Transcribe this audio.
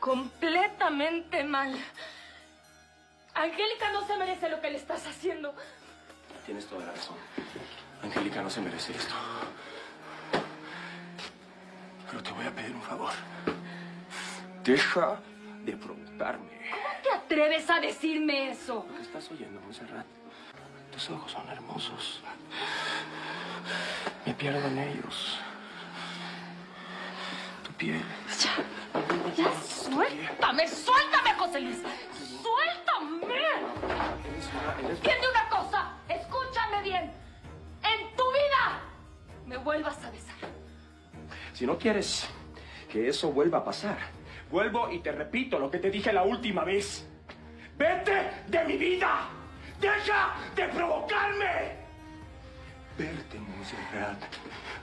completamente mal. Angélica no se merece lo que le estás haciendo. Tienes toda la razón. Angélica no se merece esto. Pero te voy a pedir un favor. Deja de provocarme. ¿Cómo te atreves a decirme eso? ¿Qué estás oyendo, Monserrat? Tus ojos son hermosos. Me pierdo en ellos. Tu piel. Ya, suéltame, suéltame, José Luis. ¡Suéltame! Entiende una cosa, escúchame bien. En tu vida me vuelvas a besar. Si no quieres que eso vuelva a pasar, vuelvo y te repito lo que te dije la última vez. ¡Vete de mi vida! ¡Deja de provocarme! Verte, Montserrat,